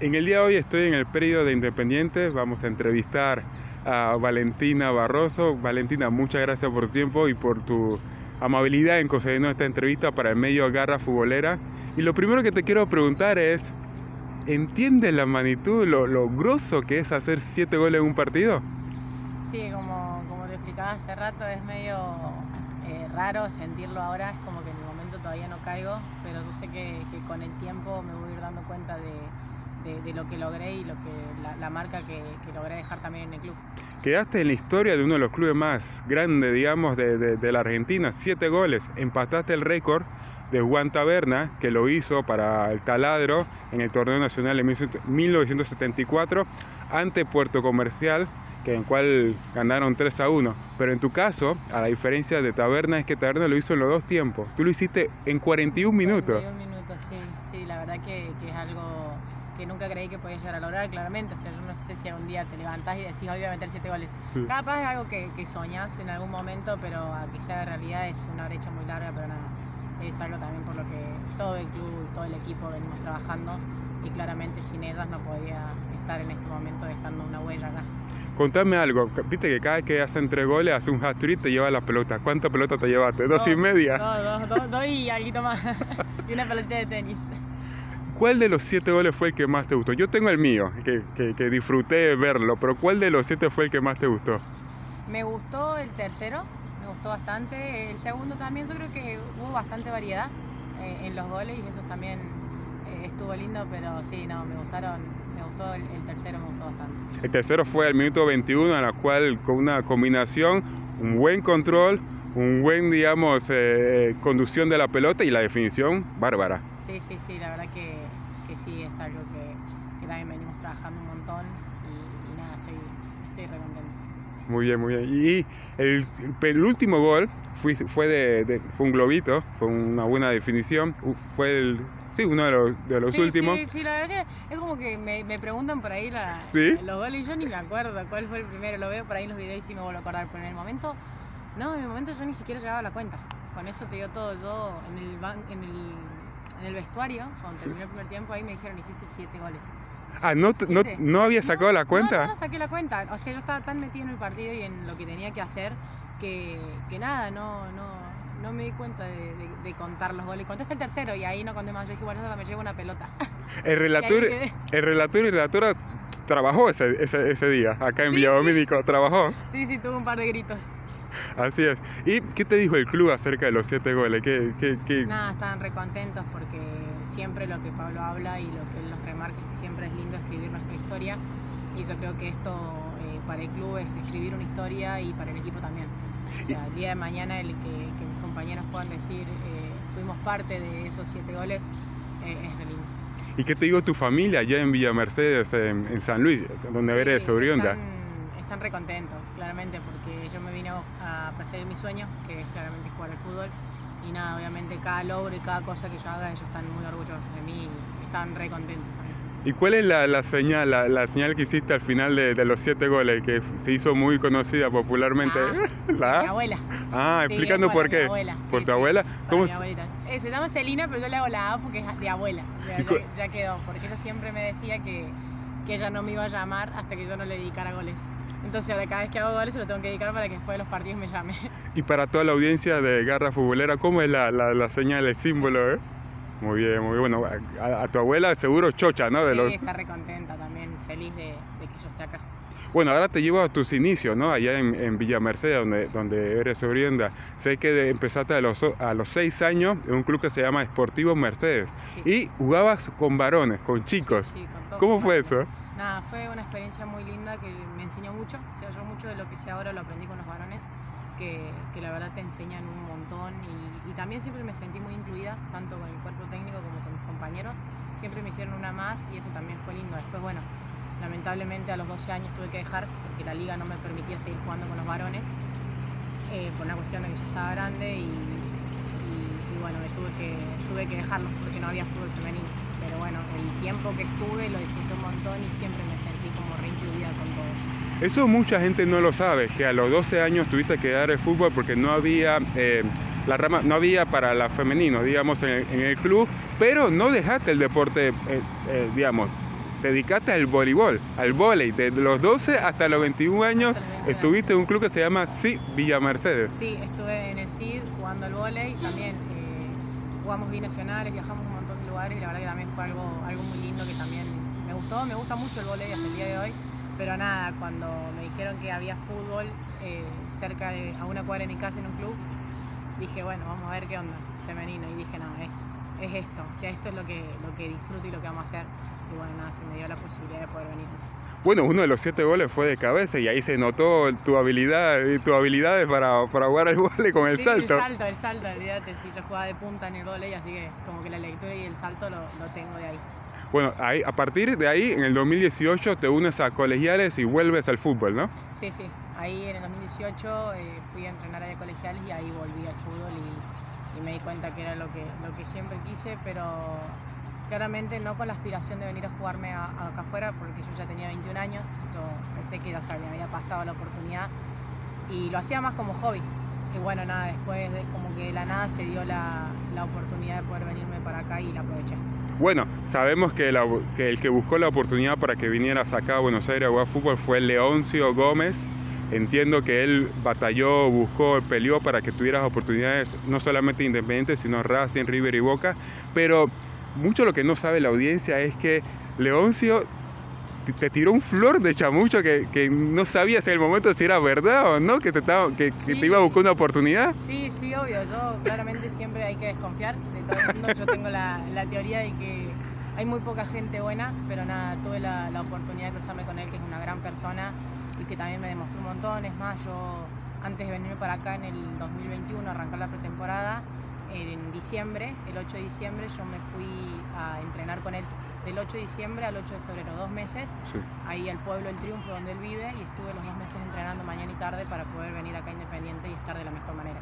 En el día de hoy estoy en el periodo de Independientes. Vamos a entrevistar a Valentina Barroso. Valentina, muchas gracias por tu tiempo y por tu amabilidad en concedernos esta entrevista para el medio Garra Futbolera. Y lo primero que te quiero preguntar es, ¿entiendes la magnitud, lo, lo grosso que es hacer siete goles en un partido? Sí, como, como te explicaba hace rato, es medio eh, raro sentirlo ahora, es como que en el momento todavía no caigo, pero yo sé que con el tiempo me voy a ir dando cuenta de, de, de lo que logré y lo que, la, la marca que, que, logré dejar también en el club. Quedaste en la historia de uno de los clubes más grandes, digamos, de, de, de la Argentina, siete goles, empataste el récord de Juan Taberna, que lo hizo para el Taladro en el torneo nacional en 1974 ante Puerto Comercial que en cual ganaron 3 a 1. Pero en tu caso, a la diferencia de Taberna, es que Taberna lo hizo en los dos tiempos. Tú lo hiciste en 41 minutos. 41 minutos, sí. Sí, la verdad que, que, es algo que nunca creí que podía llegar a lograr, claramente. O sea, yo no sé si algún día te levantás y decís, hoy voy a meter 7 goles. Sí. Capaz es algo que, que soñás en algún momento, pero a que sea realidad es una brecha muy larga, pero nada. Es algo también por lo que todo el club y todo el equipo venimos trabajando y claramente sin ellas no podía estar en este momento dejando una huella acá. Contame algo, viste que cada vez que hacen tres goles, hace un hat-trick, te lleva la pelota. ¿Cuántas pelotas te llevaste? ¿Dos, dos y media? Dos, dos, dos, dos y algo más. y una pelota de tenis. ¿Cuál de los siete goles fue el que más te gustó? Yo tengo el mío, que, que, que disfruté verlo, pero ¿cuál de los siete fue el que más te gustó? Me gustó el tercero, me gustó bastante. El segundo también, yo creo que hubo bastante variedad eh, en los goles y eso también eh, estuvo lindo, pero sí, no, me gustaron, me gustó el, el, tercero, me gustó bastante. El tercero fue al minuto 21, en la cual con una combinación, un buen control, un buen, digamos, eh, conducción de la pelota y la definición bárbara. Sí, sí, sí, la verdad que, que sí, es algo que, que, también venimos trabajando un montón y, y nada, estoy, estoy re contento. Muy bien, muy bien. Y el, el último gol fue, fue, de, de, fue un globito, fue una buena definición, fue el, Sí, uno de los, de los sí, últimos. Sí, sí, la verdad que es como que me, me preguntan por ahí la, ¿Sí? los goles y yo ni me acuerdo cuál fue el primero. Lo veo por ahí en los videos y sí me vuelvo a acordar, pero en el momento, no, en el momento yo ni siquiera llevaba la cuenta. Con eso te digo todo. Yo en el, en el, en el vestuario, cuando sí. terminé el primer tiempo, ahí me dijeron hiciste siete goles. Ah, ¿no, no, no había sacado no, la cuenta? No, no, saqué la cuenta. O sea, yo estaba tan metido en el partido y en lo que tenía que hacer que, que nada, no, no, no me di cuenta de, de, de, contar los goles. Conté hasta el tercero y ahí no conté más. Yo dije, bueno, me llevo una pelota. El relator, el relator y relatora trabajó ese, ese, ese día acá en sí, Villa Domínico, sí. ¿trabajó? Sí, sí, tuvo un par de gritos. Así es. ¿Y qué te dijo el club acerca de los siete goles? ¿Qué, qué, qué... Nada, estaban recontentos porque siempre lo que Pablo habla y lo que él nos remarca es que siempre es lindo escribir nuestra historia. Y yo creo que esto eh, para el club es escribir una historia y para el equipo también. O sea, el día de mañana el que, que mis compañeros puedan decir eh, fuimos parte de esos siete goles eh, es lindo. ¿Y qué te digo tu familia allá en Villa Mercedes, en, en San Luis, donde sí, eres oriunda? Están, están recontentos, claramente, porque yo me vine a perseguir mi sueño, que es claramente jugar al fútbol. Y nada, obviamente cada logro y cada cosa que yo haga, ellos están muy orgullosos de mí y están re contentos. ¿Y cuál es la, la señal, la, la, señal que hiciste al final de, de, los siete goles, que se hizo muy conocida popularmente? Ah, ¿La? Mi abuela. Ah, sí, explicando por qué. Abuela. ¿Por sí, tu abuela? ¿Cómo mi abuelita. Eh, se llama Celina, pero yo le hago la A porque es de abuela. Ya, ya, ya, quedó, porque ella siempre me decía que, que ella no me iba a llamar hasta que yo no le dedicara goles. Entonces ahora cada vez que hago goles se lo tengo que dedicar para que después de los partidos me llame. Y para toda la audiencia de Garra Futbolera, ¿cómo es la, la, la señal, el símbolo? Eh? Muy bien, muy bien. Bueno, a, a, tu abuela seguro chocha, ¿no? De sí, los... está recontenta también, feliz de, de, que yo esté acá. Bueno, ahora te llevo a tus inicios, ¿no? Allá en, en Villa Mercedes, donde, donde eres oriunda. Sé que empezaste a los, a los seis años en un club que se llama Esportivo Mercedes. Sí. Y jugabas con varones, con chicos. Sí, con ¿Cómo fue eso? Nada, fue una experiencia muy linda que me enseñó mucho. O sea, yo mucho de lo que sé ahora lo aprendí con los varones. Que, que, la verdad te enseñan un montón y, también siempre me sentí muy incluida, tanto con el cuerpo técnico como con mis compañeros. Siempre me hicieron una más y eso también fue lindo. Después, bueno, lamentablemente a los 12 años tuve que dejar porque la liga no me permitía seguir jugando con los varones eh, por una cuestión de que yo estaba grande y, bueno, tuve que, tuve que dejarlo porque no había fútbol femenino. Pero bueno, el tiempo que estuve lo disfruté un montón y siempre me sentí como reincluida con todos. Eso mucha gente no lo sabe, que a los 12 años tuviste que dar el fútbol porque no había eh, la rama, no había para la femenino, digamos, en el, en el, club, pero no dejaste el deporte, eh, eh, digamos, te dedicaste al voleibol, al vóley, de los 12 hasta los 21 años Hasta los 21 estuviste en un club que se llama Sí Villa Mercedes. Sí, estuve en el CID jugando al vóley, también eh, jugamos binacionales, viajamos y la verdad que también fue algo, algo muy lindo que también me gustó, me gusta mucho el vóley hasta el día de hoy, pero nada, cuando me dijeron que había fútbol eh, cerca de, a una cuadra de mi casa en un club, dije, bueno, vamos a ver qué onda, femenino, y dije, no, es, es esto, o sea, esto es lo que, lo que disfruto y lo que vamos a hacer, y bueno, nada, se me dio la posibilidad de poder venir. Bueno, uno de los siete goles fue de cabeza y ahí se notó tu habilidad y tus habilidades para, para jugar al vóley con el Sí, salto. El salto, el salto, olvídate, si yo jugaba de punta en el vóley, así que como que la lectura y el salto lo, lo tengo de ahí. Bueno, ahí, a partir de ahí, en el 2018, te unes a colegiales y vuelves al fútbol, ¿no? Sí, sí. Ahí en el 2018 eh, fui a entrenar a colegiales y ahí volví al fútbol y, y me di cuenta que era lo que, lo que siempre quise, pero claramente no con la aspiración de venir a jugarme a- a acá afuera, porque yo ya tenía 21 años, yo pensé que ya se había pasado la oportunidad y lo hacía más como hobby. Y bueno, nada, después de, como que de la nada se dio la, la oportunidad de poder venirme para acá y la aproveché. Bueno, sabemos que el que buscó la oportunidad para que vinieras acá a Buenos Aires a jugar fútbol fue Leoncio Gómez. Entiendo que él batalló, buscó, peleó para que tuvieras oportunidades no solamente independientes, sino Racing, River y Boca. Pero mucho lo que no sabe la audiencia es que Leoncio te- tiró un flor de chamucho que, que no sabías en el momento si era verdad o no, que te, estaba- que, te iba a buscar una oportunidad. Sí, sí, obvio. Yo claramente siempre hay que desconfiar de todo el mundo. Yo tengo la, la teoría de que hay muy poca gente buena, pero nada, tuve la, la oportunidad de cruzarme con él, que es una gran persona y que también me demostró un montón. Es más, yo antes de venirme para acá en el 2021, arrancar la pretemporada, en diciembre, el 8 de diciembre, yo me fui a entrenar con él del 8 de diciembre al 8 de febrero, dos meses, Sí. ahí al pueblo El Triunfo donde él vive y estuve los dos meses entrenando mañana y tarde para poder venir acá Independiente y estar de la mejor manera.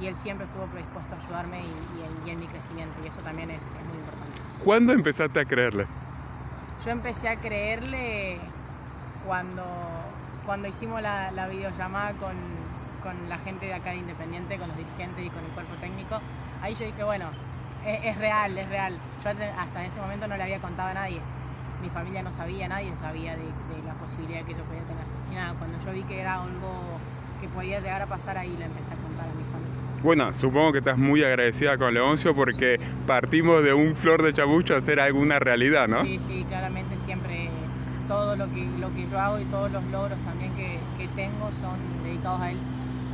Y él siempre estuvo predispuesto a ayudarme y, y en, y en mi crecimiento y eso también es, es muy importante. ¿Cuándo empezaste a creerle? Yo empecé a creerle cuando, cuando hicimos la, la videollamada con, con la gente de acá de Independiente, con los dirigentes y con el cuerpo técnico. Ahí yo dije, bueno, es, es real, es real. Yo hasta- ese momento no le había contado a nadie. Mi familia no sabía, nadie sabía de, de la posibilidad que yo podía tener. Y nada, cuando yo vi que era algo que podía llegar a pasar, ahí le empecé a contar a mi familia. Bueno, supongo que estás muy agradecida con Leoncio porque partimos de un flor de chamucho a hacer alguna realidad, ¿no? Sí, sí, claramente siempre todo lo que, lo que yo hago y todos los logros también que, que tengo son dedicados a él.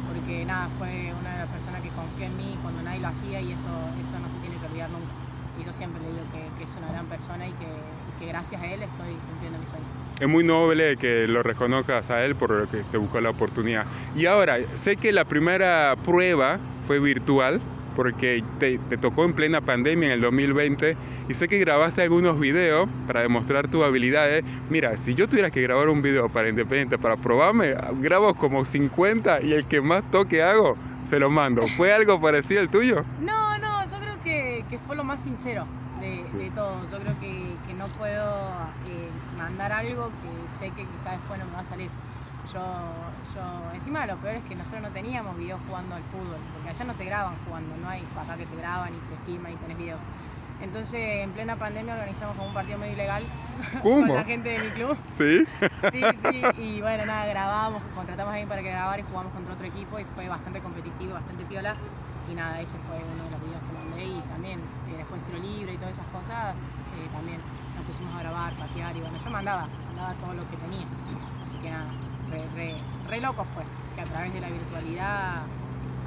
Porque nada, fue una personas que confió en mí cuando nadie lo hacía y eso, eso no se tiene que olvidar nunca. Y yo siempre le digo que, que es una gran persona y que, que gracias a él estoy cumpliendo mi sueño. Es muy noble que lo reconozcas a él por lo que te buscó la oportunidad. Y ahora, sé que la primera prueba fue virtual porque te, te tocó en plena pandemia en el 2020 y sé que grabaste algunos videos para demostrar tus habilidades. Mira, si yo tuviera que grabar un video para Independiente, para probarme, grabo como 50 y el que más toque hago, se lo mando. ¿Fue algo parecido al tuyo? No, no, yo creo que, que fue lo más sincero de, de todo. Yo creo que, que no puedo eh, mandar algo que sé que quizás después no me va a salir. Yo, yo, encima lo peor es que nosotros no teníamos videos jugando al fútbol, porque allá no te graban jugando, no hay acá que te graban y te filman y tenés videos. Entonces, en plena pandemia organizamos como un partido medio ilegal ¿Cómo? con la gente de mi club. ¿Sí? Sí, sí, y bueno, nada, grabamos, contratamos a alguien para que grabara y jugamos contra otro equipo y fue bastante competitivo, bastante piola. Y nada, ese fue uno de los videos que mandé y también eh, después tiro libre y todas esas cosas, eh, también nos pusimos a grabar, patear y bueno, yo mandaba, mandaba todo lo que tenía. Así que nada, re, re, re loco fue que a través de la virtualidad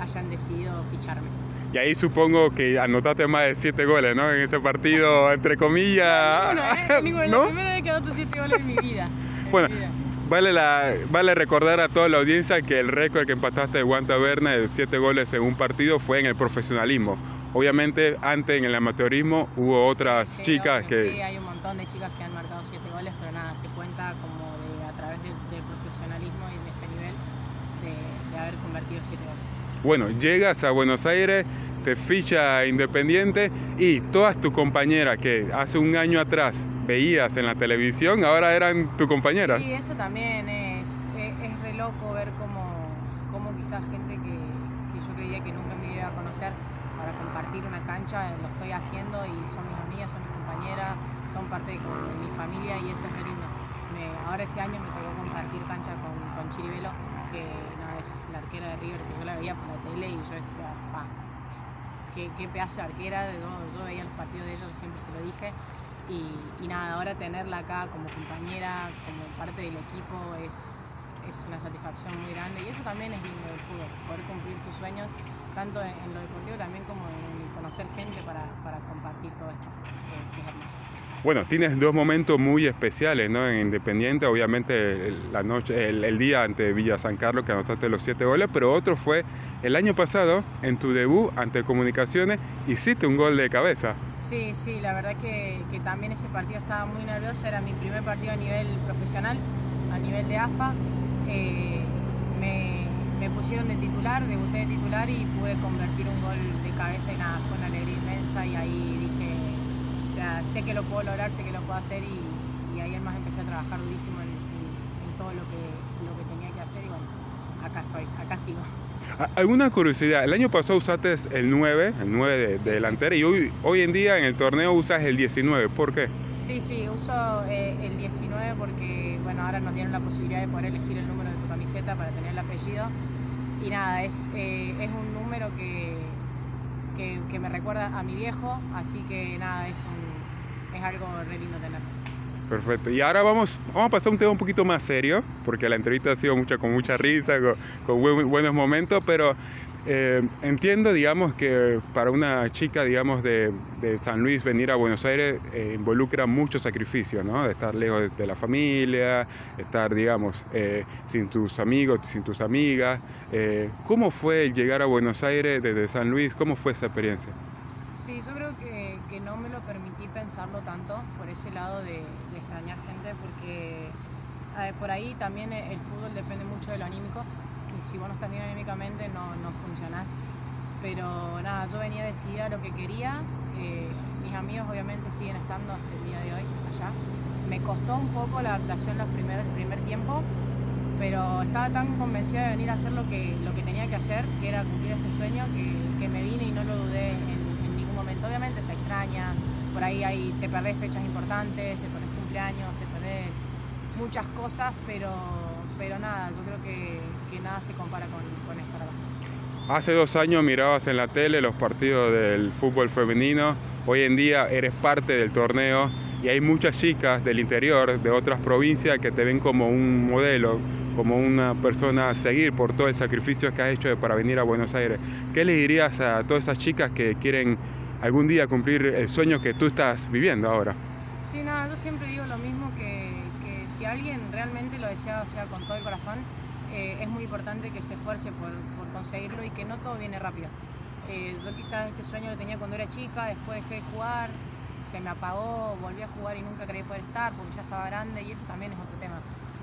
hayan decidido ficharme. Y ahí supongo que anotaste más de 7 goles, ¿no? En ese partido, entre comillas. ¿eh? Ninguno, la ¿No? primera vez que anoto 7 goles en mi vida. en Bueno, mi vida. Vale, la, vale recordar a toda la audiencia que el récord que empataste de Guanta Berna de 7 goles en un partido fue en el profesionalismo. Obviamente, antes en el amateurismo hubo otras Sí, chicas obvio, que... Sí, hay un montón de chicas que han marcado siete goles, pero nada, se cuenta como de, a través del, del profesionalismo y de este nivel de, de haber convertido siete goles. Bueno, llegas a Buenos Aires, te ficha Independiente y todas tus compañeras que hace un año atrás veías en la televisión, ahora eran tu compañeras. Sí, eso también es, es, re loco ver cómo, cómo quizás gente que, yo creía que nunca me iba a conocer para compartir una cancha, lo estoy haciendo y son mis amigas, son mis compañeras, son parte de, mi familia y eso es re lindo. ahora este año me tocó compartir cancha con, con Chiribelo, es la arquera de River, que yo la veía por la tele y yo decía, fa, qué, qué pedazo de arquera, yo, veía el partido de ellos, siempre se lo dije. Y, nada, ahora tenerla acá como compañera, como parte del equipo, es, es una satisfacción muy grande y eso también es lindo del fútbol, poder cumplir tus sueños tanto en, lo deportivo también como en conocer gente para, para compartir todo esto, que, es hermoso. Bueno, tienes dos momentos muy especiales ¿no? en Independiente, obviamente la noche, el, día ante Villa San Carlos que anotaste los siete goles, pero otro fue el año pasado en tu debut ante Comunicaciones, hiciste un gol de cabeza. Sí, sí, la verdad que, también ese partido estaba muy nervioso, era mi primer partido a nivel profesional, a nivel de AFA. Eh, me, me pusieron de titular, debuté de titular y pude convertir un gol de cabeza y nada, fue una alegría inmensa y ahí dije, sea, sé que lo puedo lograr, sé que lo puedo hacer y, ahí además empecé a trabajar durísimo en, todo lo que, lo que tenía que hacer y bueno, acá estoy, acá sigo. ¿Alguna curiosidad? El año pasado usaste el 9, el 9 de, delantera, y hoy, hoy en día en el torneo usas el 19. ¿Por qué? Sí, sí, uso eh, el 19 porque, bueno, ahora nos dieron la posibilidad de poder elegir el número de tu camiseta para tener el apellido. Y nada, es, eh, es un número que, que, me recuerda a mi viejo, así que nada, es, un, es algo re lindo. Perfecto. Y ahora vamos, vamos a pasar a un tema un poquito más serio, porque la entrevista ha sido mucha, con mucha risa, con, buenos momentos, pero eh, entiendo, digamos, que para una chica, digamos, de, San Luis venir a Buenos Aires eh, involucra mucho sacrificio, ¿no? De estar lejos de, la familia, estar, digamos, eh, sin tus amigos, sin tus amigas. ¿Cómo fue llegar a Buenos Aires desde San Luis? ¿Cómo fue esa experiencia? Creo que, que no me lo permití pensarlo tanto por ese lado de, extrañar gente, porque por ahí también el fútbol depende mucho de lo anímico y si vos no estás bien anímicamente no, no funcionás. Pero nada, yo venía decidida lo que quería, eh, mis amigos obviamente siguen estando hasta el día de hoy allá. Me costó un poco la adaptación los primer, el primer tiempo, pero estaba tan convencida de venir a hacer lo que, lo que tenía que hacer, que era cumplir este sueño, que, que me vine y no lo dudé en, Obviamente se extraña, por ahí hay, te perdés fechas importantes, te perdés cumpleaños, te perdés muchas cosas, pero, pero nada, yo creo que, nada se compara con, con esta Hace dos años mirabas en la tele los partidos del fútbol femenino, hoy en día eres parte del torneo y hay muchas chicas del interior, de otras provincias, que te ven como un modelo, como una persona a seguir por todo el sacrificio que has hecho para venir a Buenos Aires. ¿Qué le dirías a todas esas chicas que quieren algún día cumplir el sueño que tú estás viviendo ahora? Sí, nada, yo siempre digo lo mismo que, que si alguien realmente lo desea, o sea, con todo el corazón, eh, es muy importante que se esfuerce por, por, conseguirlo y que no todo viene rápido. Eh, yo quizás este sueño lo tenía cuando era chica, después dejé de jugar, se me apagó, volví a jugar y nunca creí poder estar porque ya estaba grande y eso también es otro tema.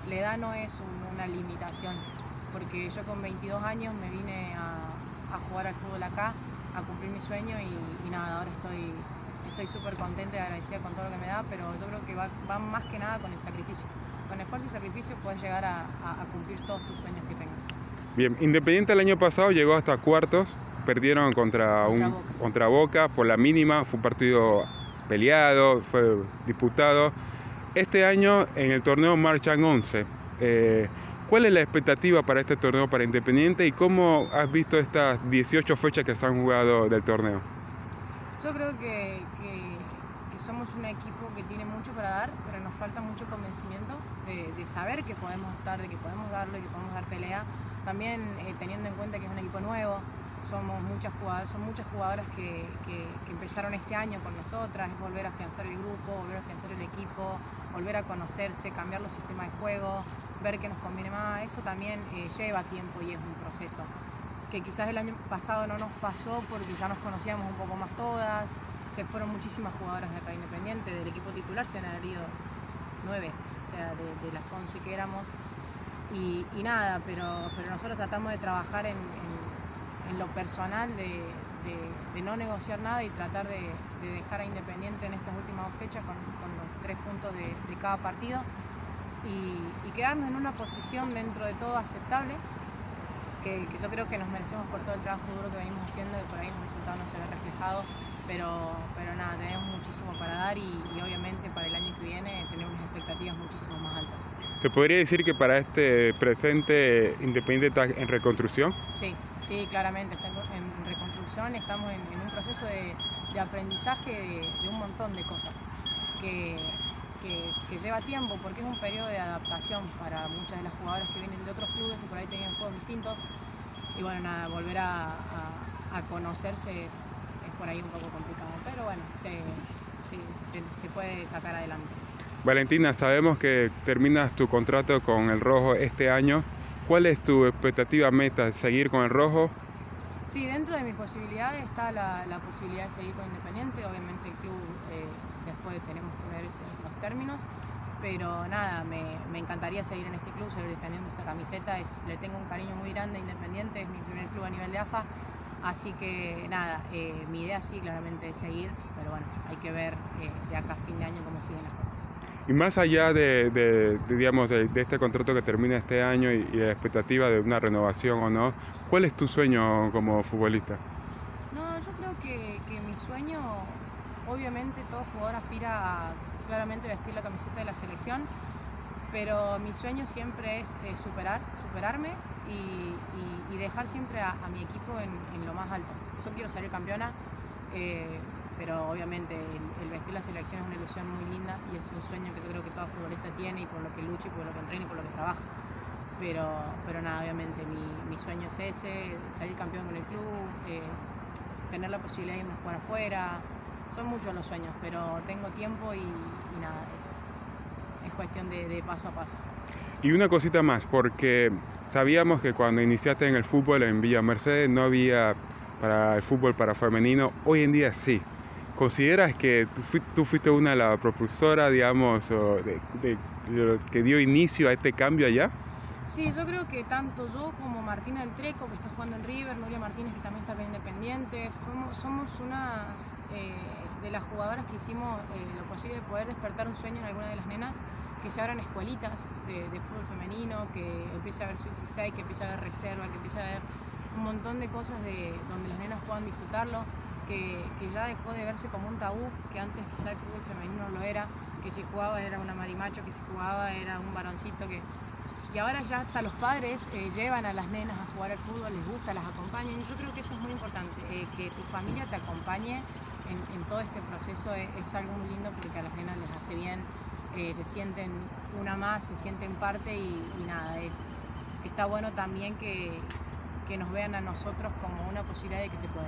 La edad no es una limitación, porque yo con 22 años me vine a, a, jugar al fútbol acá, a cumplir mi sueño y, y nada, ahora estoy estoy súper contenta y agradecida con todo lo que me da, pero yo creo que va, va más que nada con el sacrificio con esfuerzo y sacrificio puedes llegar a, cumplir todos tus sueños que tengas. Bien, Independiente el año pasado llegó hasta cuartos, perdieron contra, un, Boca. contra Boca por la mínima, fue un partido peleado, fue disputado. Este año en el torneo marchan 11. Eh, ¿Cuál es la expectativa para este torneo para Independiente y cómo has visto estas 18 fechas que se han jugado del torneo? Yo creo que somos un equipo que tiene mucho para dar, pero nos falta mucho convencimiento de, saber que podemos estar, de que podemos darlo que podemos dar pelea. También eh, teniendo en cuenta que es un equipo nuevo, somos muchas jugadoras, son muchas jugadoras que, empezaron este año con nosotras, es volver a afianzar el grupo, volver a afianzar el equipo, volver a conocerse, cambiar los sistemas de juego, ver qué nos conviene más. Eso también eh, lleva tiempo y es un proceso que quizás el año pasado no nos pasó porque ya nos conocíamos un poco más todas, se fueron muchísimas jugadoras de acá Independiente, del equipo titular se han herido nueve, o sea, de, las once que éramos. Y, nada, pero, pero nosotros tratamos de trabajar en, lo personal, de, no negociar nada y tratar de, dejar a Independiente en estas últimas fechas con, los tres puntos de, cada partido y, quedarnos en una posición dentro de todo aceptable, que, que, yo creo que nos merecemos por todo el trabajo duro que venimos haciendo y por ahí los resultados no se ven reflejados pero, pero nada, tenemos muchísimo para dar y, obviamente para el año que viene tenemos unas expectativas muchísimo más altas. ¿Se podría decir que para este presente Independiente está en reconstrucción? Sí, sí, claramente está en reconstrucción, estamos en, un proceso de, aprendizaje de, un montón de cosas que, que, lleva tiempo porque es un periodo de adaptación para muchas de las jugadoras que vienen de otros clubes que por ahí tenían juegos distintos y bueno, nada, volver a, a conocerse es, por ahí un poco complicado, pero bueno, se, puede sacar adelante. Valentina, sabemos que terminas tu contrato con el Rojo este año. ¿Cuál es tu expectativa meta? ¿Seguir con el Rojo? Sí, dentro de mis posibilidades está la, posibilidad de seguir con Independiente. Obviamente el club eh, después tenemos que ver los términos. Pero nada, me, encantaría seguir en este club, seguir defendiendo esta camiseta. Es, le tengo un cariño muy grande a Independiente, es mi primer club a nivel de AFA. Así que nada, eh, mi idea sí claramente es seguir, pero bueno, hay que ver eh, de acá a fin de año cómo siguen las cosas. Y más allá de, digamos, de, este contrato que termina este año y, la expectativa de una renovación o no, ¿cuál es tu sueño como futbolista? No, yo creo que, mi sueño, obviamente todo jugador aspira a vestir la camiseta de la selección, pero mi sueño siempre es eh, superar, superarme y, dejar siempre a, mi equipo en, lo más alto. Yo quiero salir campeona, eh, pero obviamente el, vestir la selección es una ilusión muy linda y es un sueño que yo creo que todo futbolista tiene y por lo que lucha y por lo que entrena y por lo que trabaja. Pero, pero nada, obviamente mi, sueño es ese, salir campeón con el club, eh, tener la posibilidad de irme a jugar afuera. Son muchos los sueños, pero tengo tiempo y, nada, es, es cuestión de, paso a paso. Y una cosita más, porque sabíamos que cuando iniciaste en el fútbol en Villa Mercedes no había para el fútbol para femenino, hoy en día sí. ¿Consideras que tú, fuiste una de las propulsoras, digamos, de, que dio inicio a este cambio allá? Sí, yo creo que tanto yo como Martina del Treco, que está jugando en River, Nuria Martínez, que también está acá Independiente, somos unas eh, de las jugadoras que hicimos eh, lo posible de poder despertar un sueño en alguna de las nenas que se abran escuelitas de, fútbol femenino, que empiece a haber su 16, que empiece a haber reserva, que empiece a haber un montón de cosas de, donde las nenas puedan disfrutarlo, que, ya dejó de verse como un tabú, que antes quizá el fútbol femenino lo era, que si jugaba era una marimacho, que si jugaba era un varoncito, que... Y ahora ya hasta los padres eh, llevan a las nenas a jugar al fútbol, les gusta, las acompañan. Y yo creo que eso es muy importante, eh, que tu familia te acompañe en, todo este proceso es, algo muy lindo porque a las nenas les hace bien, eh, se sienten una más, se sienten parte y, nada, es, está bueno también que, nos vean a nosotros como una posibilidad de que se puede.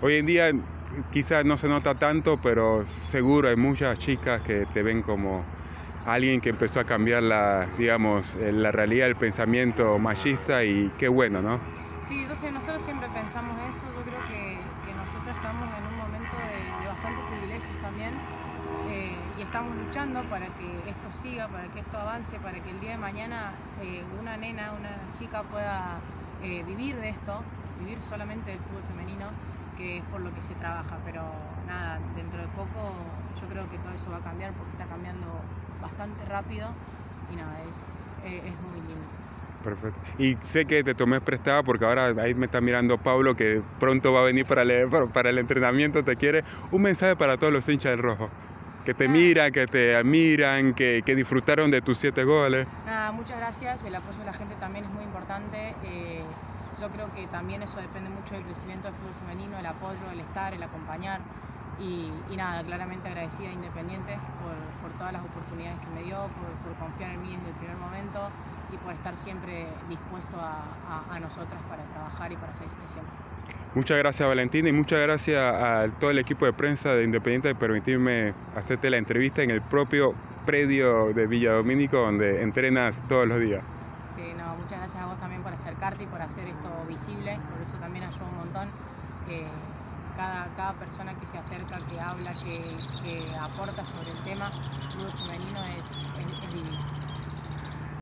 Hoy en día quizás no se nota tanto, pero seguro hay muchas chicas que te ven como alguien que empezó a cambiar la, digamos, eh, la realidad del pensamiento machista y qué bueno, ¿no? Sí, nosotros siempre pensamos eso, yo creo que, que nosotros estamos en un momento de, de bastantes privilegios también eh, y estamos luchando para que esto siga, para que esto avance, para que el día de mañana eh, una nena, una chica pueda vivir de esto, vivir solamente del fútbol femenino, que es por lo que se trabaja. Pero nada, dentro de poco yo creo que todo eso va a cambiar porque está cambiando bastante rápido y nada, es, es muy lindo. Perfecto. Y sé que te tomé prestada porque ahora ahí me está mirando Pablo que pronto va a venir para el, para el entrenamiento, te quiere. Un mensaje para todos los hinchas del rojo que te miran, que te admiran, que, disfrutaron de tus siete goles. Nada, muchas gracias. El apoyo de la gente también es muy importante. Eh, yo creo que también eso depende mucho del crecimiento del fútbol femenino, el apoyo, el estar, el acompañar. Y, nada, claramente agradecida a Independiente por, todas las oportunidades que me dio, por, confiar en mí desde el primer momento y por estar siempre dispuesto a, a nosotras para trabajar y para seguir creciendo. Muchas gracias Valentina y muchas gracias a todo el equipo de prensa de Independiente de permitirme hacerte la entrevista en el propio predio de Villa Domínico donde entrenas todos los días. Sí, no, muchas gracias a vos también por acercarte y por hacer esto visible, por eso también ayuda un montón. Cada, cada persona que se acerca, que habla, que, aporta sobre el tema, el fútbol femenino es, es.